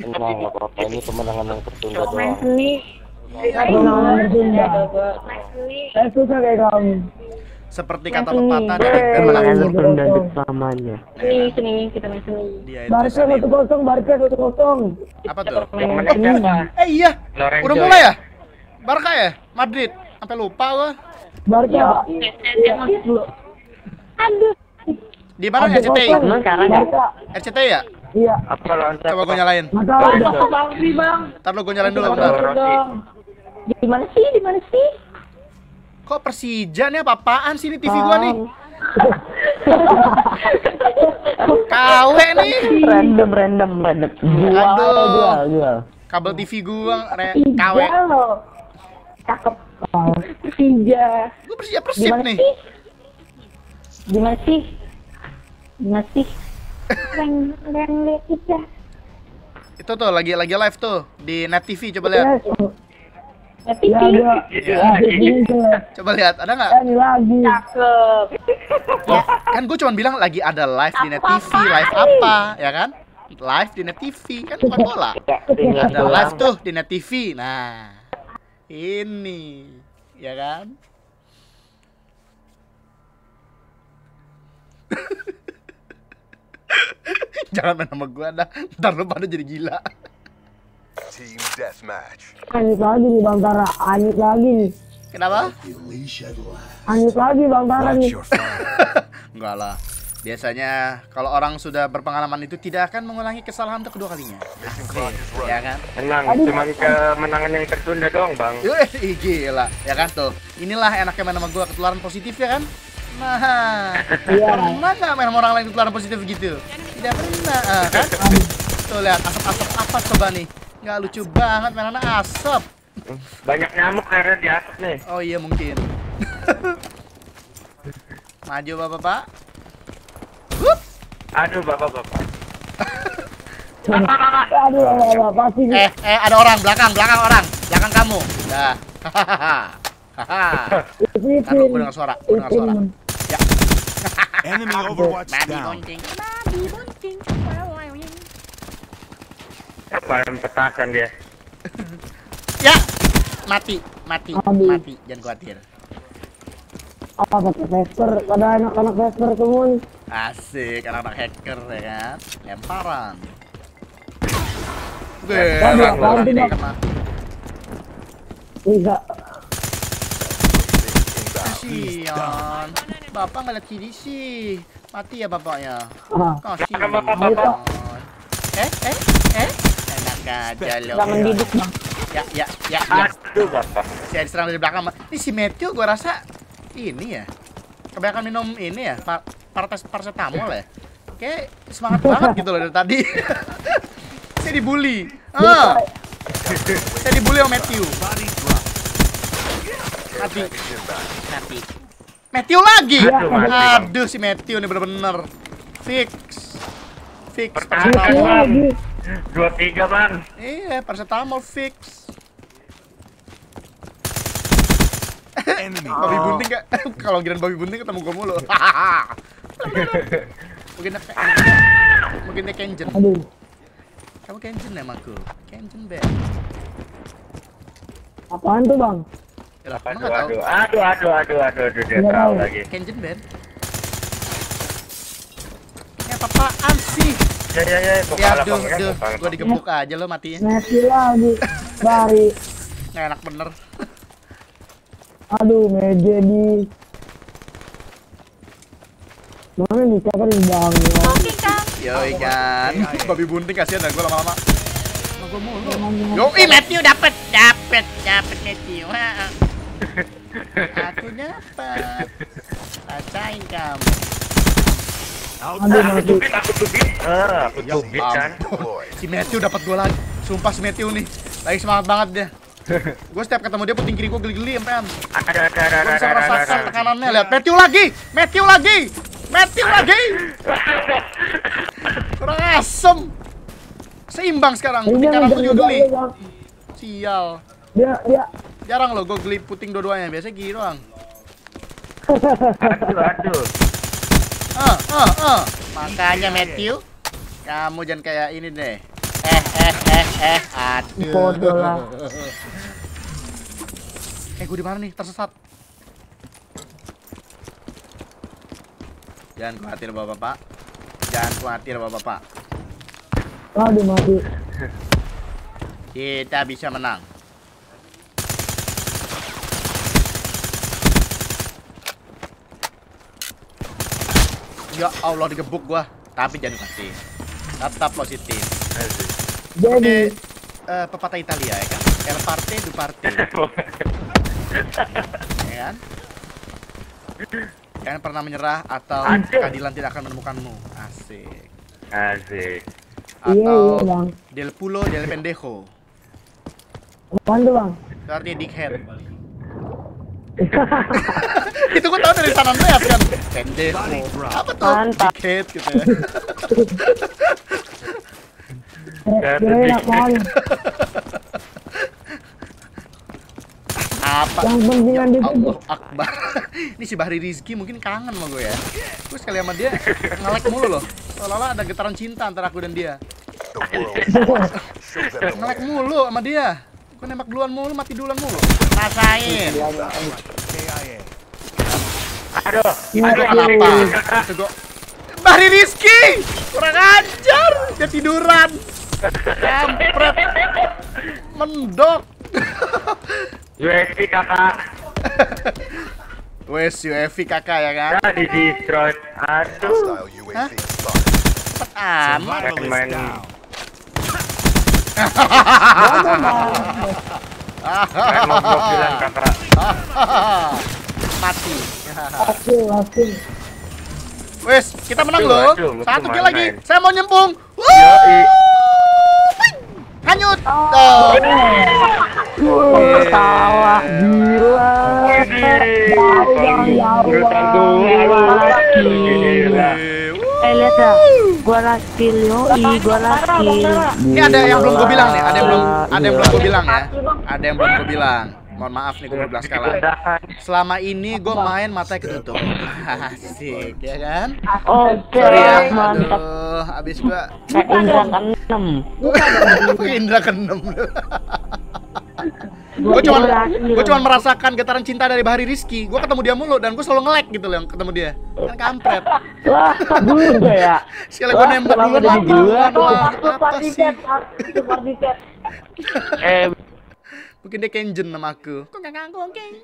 Tenang, nggak apa-apa. Ini kemenangan yang tertunda Kalau main doang. seni. Kemenangan tertunda. Main seni. Saya susah kayak kamu. Seperti kata Yang pepatah ini. dari Kemenangan tertunda bersamanya. Seni, seni, kita main seni. Barca satu kosong, Barca satu kosong. Apa tuh? Main menang siapa? Eh iya, udah mulai ya? Barca ya? Madrid? Sampai lupa gua. Barca. Yang masuk dulu. Aduh. Di mana RCTI? ya? RCTI ya? Iya. Apa lawan siapa? Coba gua nyalain. Tahu udah. Bang Sri, Bang. Ntar lu gua nyalain dulu bentar. Di mana sih? Di mana sih? Kok Persija nih apa-apaan sih ini TV gua nih? KW nih. Random, random, random. Jual, Aduh. jual, jual. Kabel TV gua re, KW. Cakep. Persija. Gua Persija Persib nih. sih? Di mana sih? Di mana sih? Yang yang lihat kita. Itu tuh lagi lagi live tuh di Net TV coba lihat. Yes. Tapi Ya, sih. gua. Iya. Coba lihat, ada nggak? Ini lagi. Cakep. Ya, kan gue cuma bilang lagi ada live di Net TV, live apa, ya kan? Live di Net TV, kan bukan bola. Ada live tuh di Net TV. Nah, ini, ya kan? Jangan main sama gue dah, ntar lu pada jadi gila. Team Deathmatch. Anjir lagi nih Bang Tara. Anjir lagi nih. Kenapa? Anjir lagi Bang Tara nih. Enggak lah. Biasanya kalau orang sudah berpengalaman itu tidak akan mengulangi kesalahan untuk kedua kalinya. Is Ya kan? Tenang, cuman kemenangan yang tertunda doang, Bang. Wih, gila, ya kan tuh. Inilah enaknya main sama gua ketularan positif ya kan? Nah, Iya. pernah nggak main sama orang lain ketularan positif gitu? Tidak pernah, ah, kan? Tuh lihat asap-asap apa coba nih? Nggak lucu banget mainannya asap. Banyak nyamuk akhirnya di atas nih. Oh iya mungkin. Maju bapak-bapak. Aduh, bapak-bapak. Aduh, aduh, aduh, pasti Eh, eh ada orang belakang, belakang orang, belakang kamu. Dah. Hahaha. Hahaha. Dengar suara, dengar suara. Ya. Enemy Overwatch Mati down. bonceng. Apaan petasan dia? Ya, mati, mati, mati. Jangan khawatir. Apa pakai Vesper? Pada anak-anak Vesper semua nih. Asik, anak-anak hacker ya kan. Lemparan. Kena. Bisa. Kasian. Bapak ngeliat kiri sih. Mati ya bapaknya. Ah. Kasian. Bapak-bapak. Eh, eh, eh. Enak aja lo. Gak mendidik, Bang. Ya, ya, ya, ya. Aduh, bapak. Saya diserang dari belakang. Ini si Matthew gua rasa ini ya. Kebanyakan minum ini ya, par partes paracetamol ya. Kayak semangat banget gitu loh dari tadi. saya dibully. Ah. saya dibully sama Matthew. Mati. Mati. Matthew lagi. Aduh, mati, Bang. Aduh si Matthew nih bener-bener fix. Fix Pertahanan, Ini. Bang. Dua tiga, Bang. Iya, paracetamol fix. Enemy. Babi bunting gak? Kalau kirain babi bunting ketemu gue mulu. Mungkin mungkin dia Kenjen. Aduh. Kamu Kenjen emangku. Kenjen be. Apaan tuh Bang? Aduh, aduh, aduh, aduh, aduh, aduh, aduh, dia tahu lagi. Kenjen Ben. Ini apa-apaan sih? Ya, ya, ya, Ya, bukalah, duh, Bang, duh. bukalah, Gue Bang. digebuk aja lo matiin. Messi lagi. Bari. Nggak enak bener. Aduh, meja di. Mana nih nih Bang? Oke, Kang. Yoi kan. Babi bunting kasihan dah gue lama-lama. Mulu. Yoi Matthew dapet, dapet, dapet Matthew. Aku dapat. Rasain kamu. Aduh, aku tubit. Eh, aku kan. Deployed. Si Matthew dapat gue lagi. Sumpah si Matthew nih. Lagi semangat banget dia. gue setiap ketemu dia puting kiri gue geli-geli sampean. Ada, ada, ada, Gue ada, bisa ada, merasakan tekanannya. Lihat Matthew lagi, Matthew lagi, Matthew lagi. Kurang asem. Seimbang sekarang. Ini kanan yang tuh juga geli. Bang. Sial. Dia dia Jarang loh gue geli puting dua-duanya. Biasanya gini doang. Aduh, aduh. Ah, ah, ah. Makanya Matthew, kamu jangan kayak ini deh. Eh, eh, eh. Eh, aduh. Bodoh lah. Eh, gue di mana nih? Tersesat. Jangan khawatir bapak-bapak. Jangan khawatir bapak-bapak. Aduh mati. Kita bisa menang. Ya Allah digebuk gua, tapi jangan khawatir. Tetap positif. Jadi Ini eh, pepatah Italia ya kan? El parte du parte. ya kan? Jangan pernah menyerah atau Aduh. keadilan tidak akan menemukanmu. Asik. Asik. iya iya Atau bang. del pulo del pendejo. Apaan tuh bang? Itu artinya dickhead. itu gue tau dari San Andreas kan. Pendejo. Apa tuh? Mantap. Dickhead gitu ya. Apa? Yang pentingan di Allah Akbar. Ini si Bahri Rizky mungkin kangen sama gue ya. Gue sekali sama dia ngelek mulu loh. Seolah-olah ada getaran cinta antara aku dan dia. Ngelek mulu sama dia. Gue nembak duluan mulu, mati duluan mulu. Rasain. Aduh. Aduh gua... Bahri Rizky! Kurang ajar! Dia tiduran! Kampret! Mendok! USP kakak. Wes UEV kakak ya kan? Ya di destroy. Aduh. Cepet amat! Main- down. Main mobil kakak. Mati. Wes, kita menang loh. Satu kill lagi. Saya mau nyempung. Hanyut. Oh. Gila. Urutan bang. dua. Gila. Eh lihat. Gua last kill yoi, gua. Ini ada yang belum gue bilang nih, ada yang belum ada yang belum gue bilang ya. Ada yang belum gue bilang. Mohon maaf nih gue sekali. Ledakan. Selama ini gue main matanya ketutup. Asik, ya kan? Oke, Sorry ya. mantap. Aduh, abis gue Kayak Indra keenam. gue indra keenam. gue cuma gue cuma merasakan getaran cinta dari Bahari Rizky. Gue ketemu dia mulu dan gue selalu ngelek gitu loh yang ketemu dia. Kan kampret. Wah, juga ya. Sekali gue nembak duluan mati gua? duluan. Wah, Apa sih? Eh, Mungkin dia kenjen sama aku. Kok gak nganggung, Keng?